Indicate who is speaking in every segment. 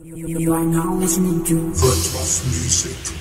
Speaker 1: You, you are now listening to
Speaker 2: Virtuous Music.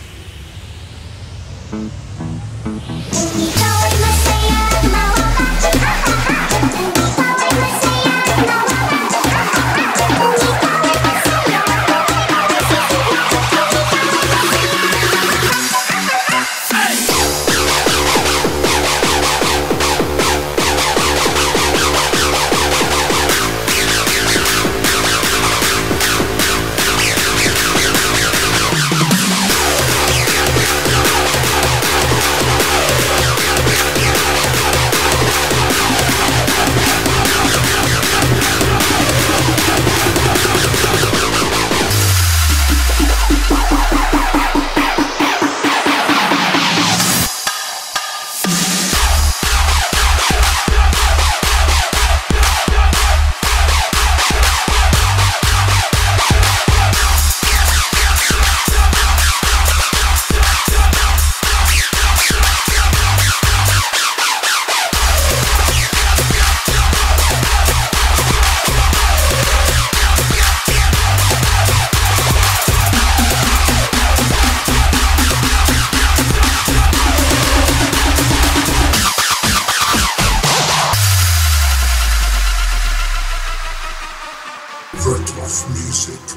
Speaker 2: Virtuous Music.